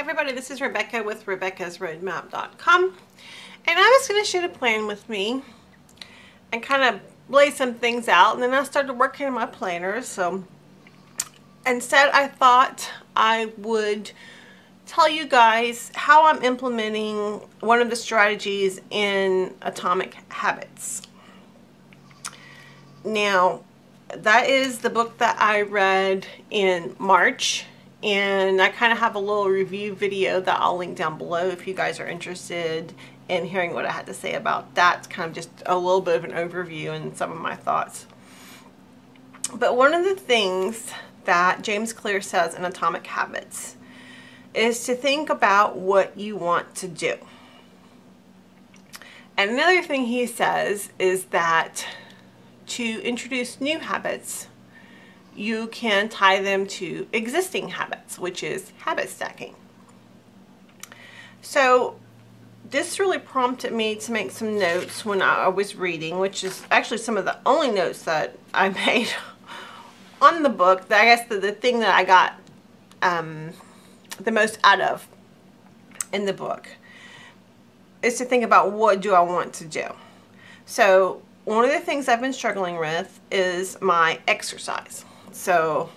everybody, this is Rebecca with Rebecca'sRoadmap.com and I was going to shoot a plan with me and kind of lay some things out and then I started working on my planners so instead I thought I would tell you guys how I'm implementing one of the strategies in Atomic Habits. Now that is the book that I read in March and I kind of have a little review video that I'll link down below if you guys are interested in hearing what I had to say about that. It's kind of just a little bit of an overview and some of my thoughts. But one of the things that James Clear says in Atomic Habits is to think about what you want to do. And another thing he says is that to introduce new habits, you can tie them to existing habits, which is habit stacking. So this really prompted me to make some notes when I was reading, which is actually some of the only notes that I made on the book. I guess the, the thing that I got um, the most out of in the book is to think about what do I want to do. So one of the things I've been struggling with is my exercise. So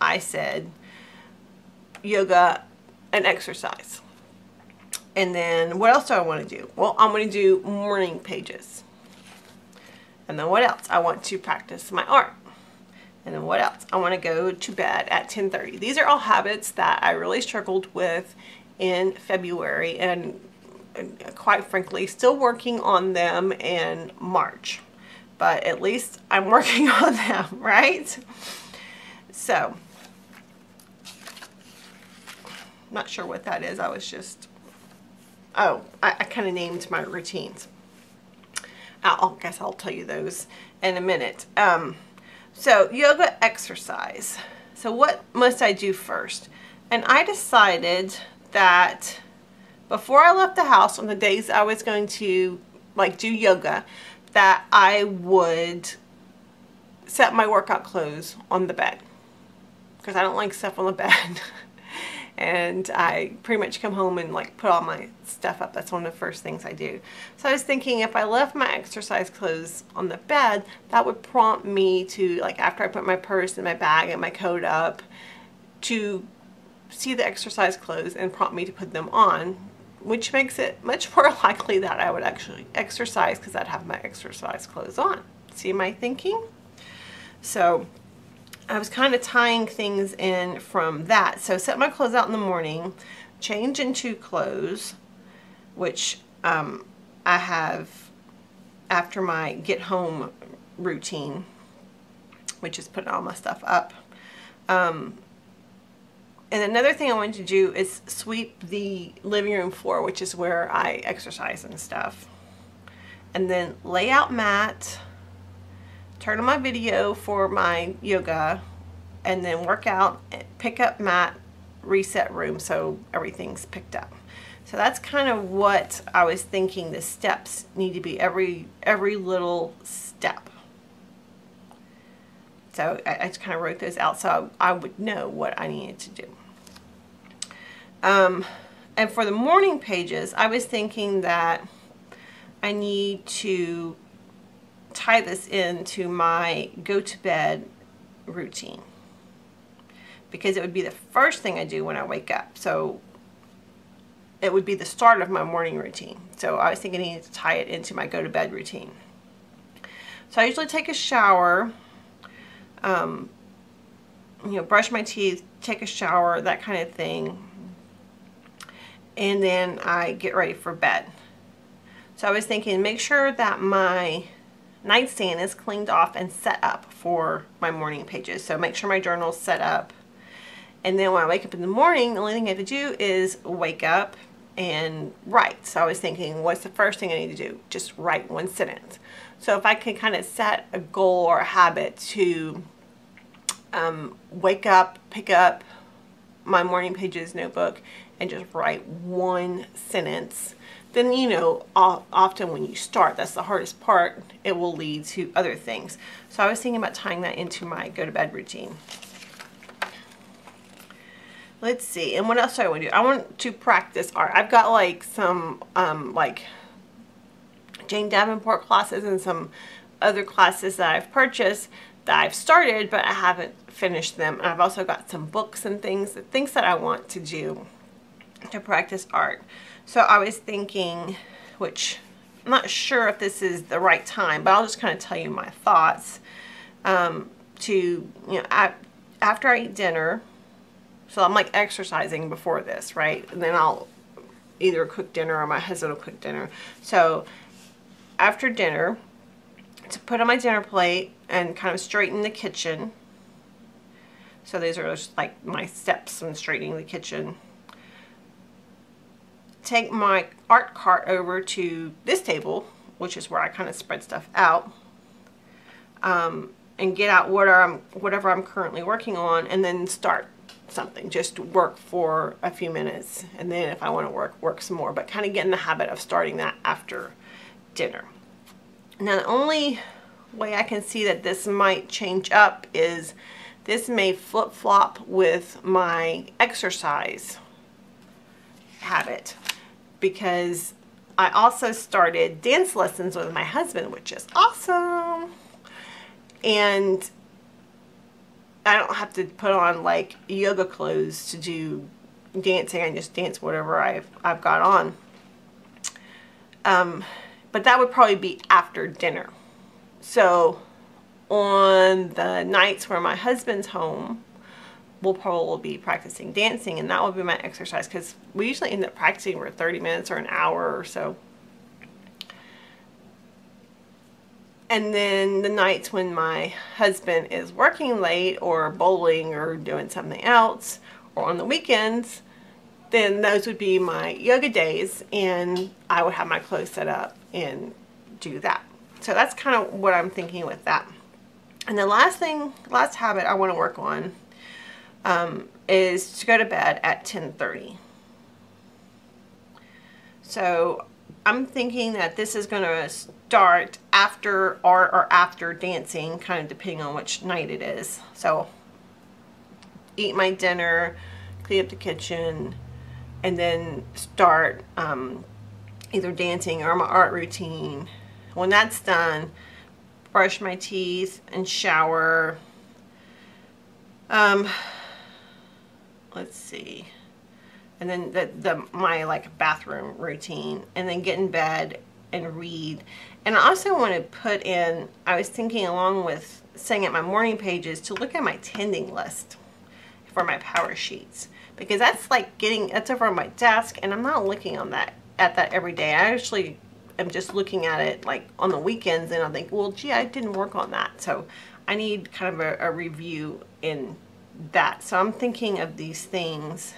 I said yoga and exercise. And then what else do I want to do? Well, I'm going to do morning pages. And then what else? I want to practice my art. And then what else? I want to go to bed at 10.30. These are all habits that I really struggled with in February and, and quite frankly still working on them in March. But at least I'm working on them, right? So, I'm not sure what that is. I was just, oh, I, I kind of named my routines. I'll, I guess I'll tell you those in a minute. Um, so yoga exercise. So what must I do first? And I decided that before I left the house on the days I was going to like do yoga, that I would set my workout clothes on the bed because I don't like stuff on the bed. and I pretty much come home and like put all my stuff up. That's one of the first things I do. So I was thinking if I left my exercise clothes on the bed, that would prompt me to like after I put my purse and my bag and my coat up to see the exercise clothes and prompt me to put them on which makes it much more likely that I would actually exercise because I'd have my exercise clothes on. See my thinking? So I was kind of tying things in from that. So set my clothes out in the morning, change into clothes, which um, I have after my get home routine, which is putting all my stuff up. Um, and another thing I wanted to do is sweep the living room floor, which is where I exercise and stuff. And then lay out mat, turn on my video for my yoga and then work out, pick up mat, reset room so everything's picked up. So that's kind of what I was thinking the steps need to be every every little step. So I, I just kind of wrote those out so I, I would know what I needed to do. Um, and for the morning pages, I was thinking that I need to tie this into my go to bed routine because it would be the first thing I do when I wake up. So it would be the start of my morning routine. So I was thinking I needed to tie it into my go to bed routine. So I usually take a shower, um, you know, brush my teeth, take a shower, that kind of thing. And then I get ready for bed. So I was thinking make sure that my nightstand is cleaned off and set up for my morning pages. So make sure my journal's set up. And then when I wake up in the morning, the only thing I have to do is wake up and write. So I was thinking, what's the first thing I need to do? Just write one sentence. So if I can kind of set a goal or a habit to um, wake up, pick up my morning pages notebook and just write one sentence then you know often when you start that's the hardest part it will lead to other things so I was thinking about tying that into my go to bed routine let's see. And what else do I want to do? I want to practice art. I've got like some um, like Jane Davenport classes and some other classes that I've purchased that I've started, but I haven't finished them. And I've also got some books and things, things that I want to do to practice art. So I was thinking, which I'm not sure if this is the right time, but I'll just kind of tell you my thoughts. Um, to, you know, I, after I eat dinner, so I'm like exercising before this, right? And then I'll either cook dinner or my husband will cook dinner. So after dinner, to put on my dinner plate and kind of straighten the kitchen. So these are just like my steps in straightening the kitchen. Take my art cart over to this table, which is where I kind of spread stuff out. Um, and get out whatever I'm, whatever I'm currently working on and then start something. Just work for a few minutes and then if I want to work, work some more. But kind of get in the habit of starting that after dinner. Now the only way I can see that this might change up is this may flip-flop with my exercise habit because I also started dance lessons with my husband, which is awesome. And I don't have to put on like yoga clothes to do dancing. I just dance whatever I've, I've got on. Um, but that would probably be after dinner. So on the nights where my husband's home, we'll probably be practicing dancing and that will be my exercise because we usually end up practicing for 30 minutes or an hour or so. And then the nights when my husband is working late or bowling or doing something else or on the weekends, then those would be my yoga days and I would have my clothes set up and do that. So that's kind of what I'm thinking with that. And the last thing, last habit I want to work on um, is to go to bed at 10.30. So I'm thinking that this is going to start after or, or after dancing, kind of depending on which night it is. So eat my dinner, clean up the kitchen, and then start um, either dancing or my art routine. When that's done, brush my teeth and shower. Um, let's see. And then the, the my like bathroom routine and then get in bed and read. And I also want to put in I was thinking along with setting up my morning pages to look at my tending list for my power sheets because that's like getting that's over on my desk and I'm not looking on that at that every day. I actually am just looking at it like on the weekends and I think well gee I didn't work on that. So I need kind of a, a review in that so I'm thinking of these things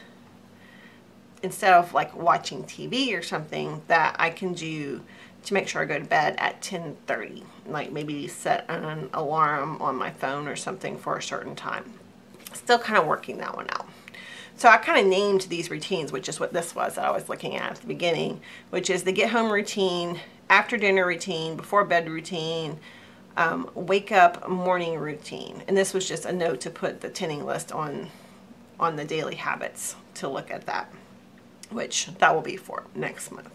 instead of like watching TV or something that I can do to make sure I go to bed at 10.30. Like maybe set an alarm on my phone or something for a certain time. Still kind of working that one out. So I kind of named these routines, which is what this was that I was looking at at the beginning, which is the get home routine, after dinner routine, before bed routine, um, wake up morning routine. And this was just a note to put the tending list on, on the daily habits to look at that which that will be for next month.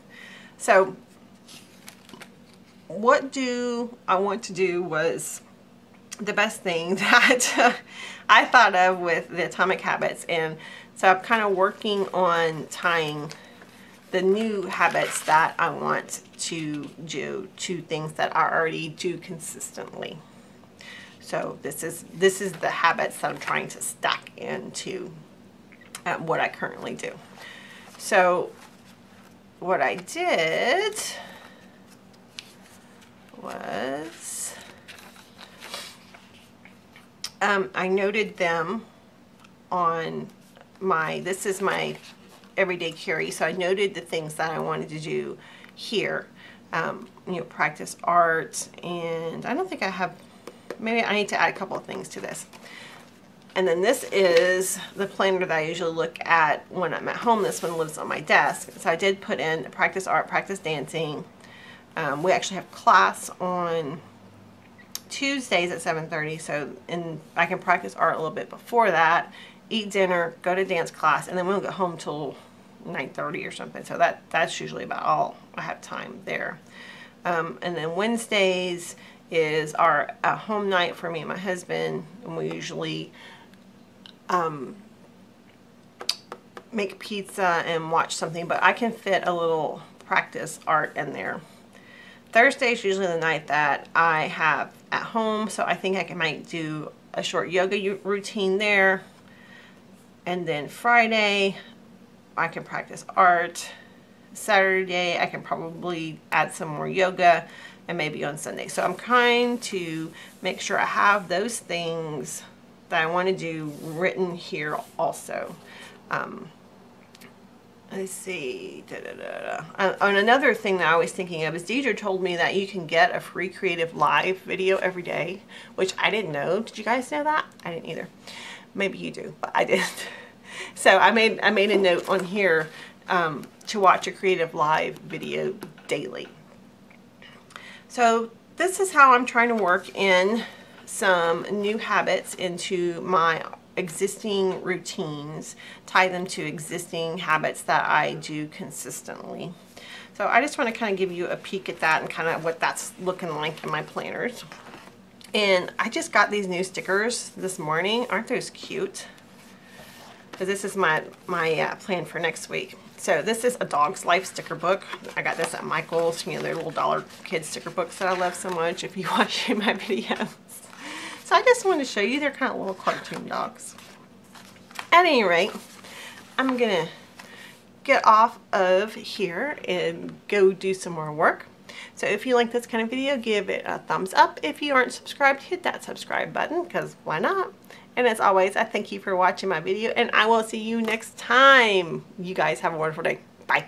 So what do I want to do was the best thing that I thought of with the Atomic Habits and so I'm kind of working on tying the new habits that I want to do to things that I already do consistently. So this is this is the habits that I'm trying to stack into um, what I currently do. So what I did was um, I noted them on my, this is my everyday carry, so I noted the things that I wanted to do here. Um, you know, practice art, and I don't think I have, maybe I need to add a couple of things to this. And then this is the planner that I usually look at when I'm at home. This one lives on my desk. So I did put in practice art, practice dancing. Um, we actually have class on Tuesdays at 7.30, so and I can practice art a little bit before that eat dinner, go to dance class, and then we don't get home till 9.30 or something. So that that's usually about all I have time there. Um, and then Wednesdays is our at home night for me and my husband, and we usually um, make pizza and watch something, but I can fit a little practice art in there. Thursday is usually the night that I have at home, so I think I can, might do a short yoga routine there. And then Friday, I can practice art. Saturday, I can probably add some more yoga and maybe on Sunday. So I'm trying to make sure I have those things that I want to do written here also. Um, let's see. Da, da, da, and another thing that I was thinking of is Deidre told me that you can get a free creative live video every day, which I didn't know. Did you guys know that? I didn't either. Maybe you do, but I didn't. So I made I made a note on here um, to watch a creative live video daily. So this is how I'm trying to work in some new habits into my existing routines, tie them to existing habits that I do consistently. So I just want to kind of give you a peek at that and kind of what that's looking like in my planners. And I just got these new stickers this morning. Aren't those cute? Because this is my, my uh, plan for next week. So this is a Dog's Life sticker book. I got this at Michael's, you know, their little dollar kids sticker books that I love so much if you watch my videos. So I just wanted to show you, they're kind of little cartoon dogs. At any rate, I'm going to get off of here and go do some more work. So if you like this kind of video, give it a thumbs up. If you aren't subscribed, hit that subscribe button because why not? And as always, I thank you for watching my video and I will see you next time. You guys have a wonderful day. Bye.